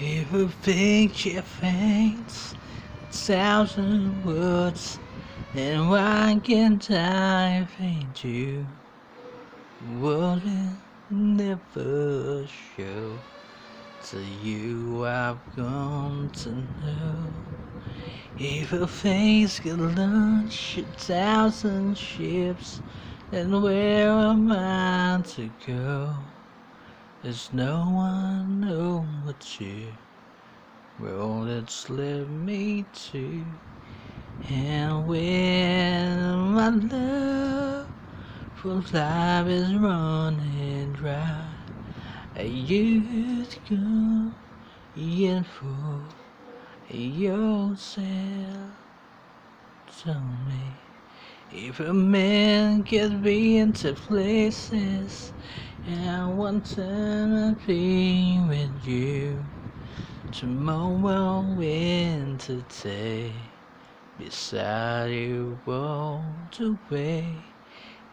If a picture faints a thousand words, then why can't I paint you? Words will never show to you I've gone to know. If a face could launch a thousand ships, then where am I to go? There's no one know but you. Well, that's led me to. And when my love for life is running dry, I used to go in for yourself. Tell me if a man can be into places one time I'd be with you. Tomorrow and today, beside you walked away.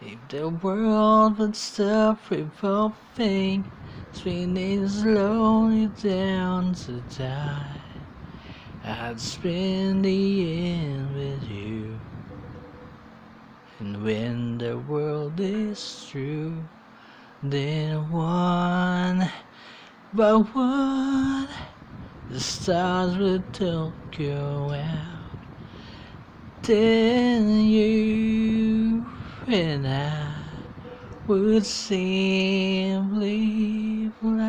If the world would stop revolving, spinning slowly down to die, I'd spend the end with you. And when the world is through, then one by one, the stars will don't out. Then you and I would simply fly.